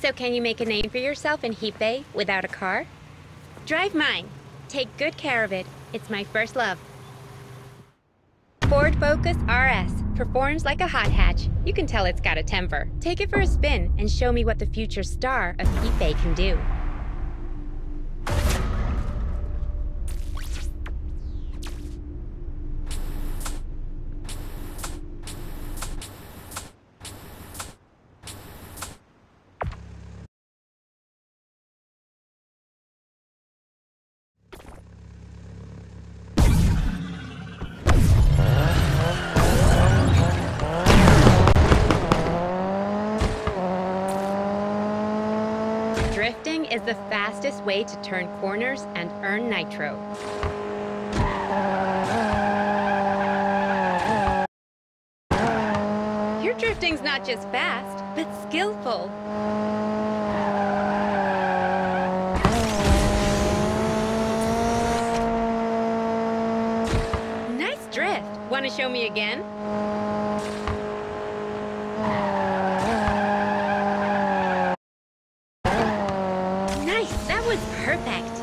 So can you make a name for yourself in Bay without a car? Drive mine. Take good care of it. It's my first love. Ford Focus RS performs like a hot hatch. You can tell it's got a temper. Take it for a spin and show me what the future star of Bay can do. Is the fastest way to turn corners and earn nitro. Your drifting's not just fast, but skillful. Nice drift. Want to show me again? Nice, that was perfect.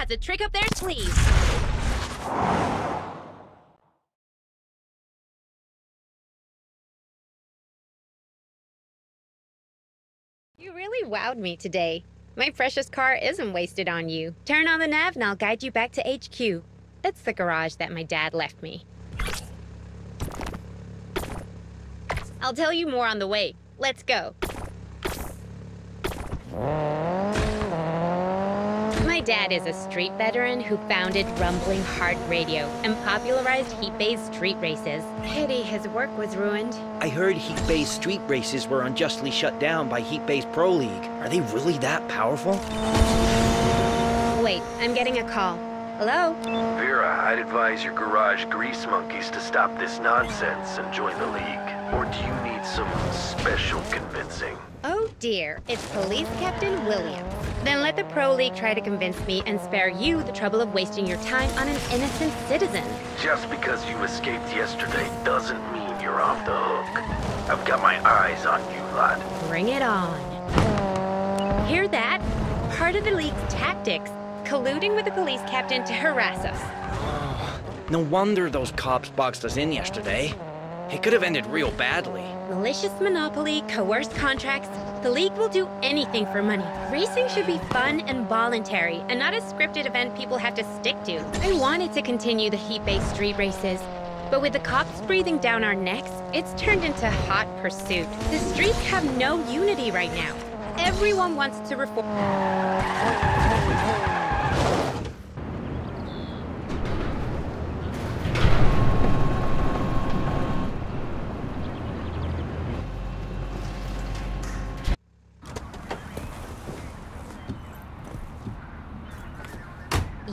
Has a trick up their sleeve. You really wowed me today. My precious car isn't wasted on you. Turn on the nav and I'll guide you back to HQ. It's the garage that my dad left me. I'll tell you more on the way. Let's go. My dad is a street veteran who founded Rumbling Heart Radio and popularized heat-based street races. Pity his work was ruined. I heard heat-based street races were unjustly shut down by heat-based Pro League. Are they really that powerful? Wait, I'm getting a call. Hello? Vera, I'd advise your garage grease monkeys to stop this nonsense and join the league. Or do you need some special convincing? Oh dear, it's Police Captain Williams. Then let the Pro League try to convince me and spare you the trouble of wasting your time on an innocent citizen. Just because you escaped yesterday doesn't mean you're off the hook. I've got my eyes on you, lad. Bring it on. Hear that? Part of the League's tactics, colluding with the police captain to harass us. No wonder those cops boxed us in yesterday. It could have ended real badly. Malicious monopoly, coerced contracts. The League will do anything for money. Racing should be fun and voluntary, and not a scripted event people have to stick to. I wanted to continue the heat-based street races, but with the cops breathing down our necks, it's turned into hot pursuit. The streets have no unity right now. Everyone wants to reform.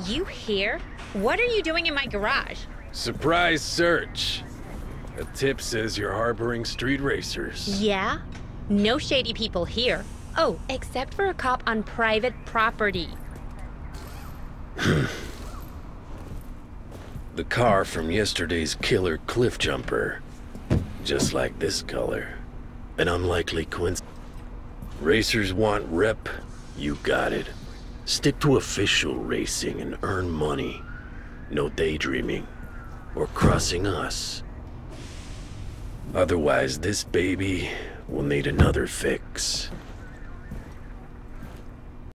You here? What are you doing in my garage? Surprise search. A tip says you're harboring street racers. Yeah? No shady people here. Oh, except for a cop on private property. The car from yesterday's killer cliff jumper. Just like this color. An unlikely coincidence. Racers want rep, you got it. Stick to official racing and earn money. No daydreaming or crossing us. Otherwise, this baby will need another fix.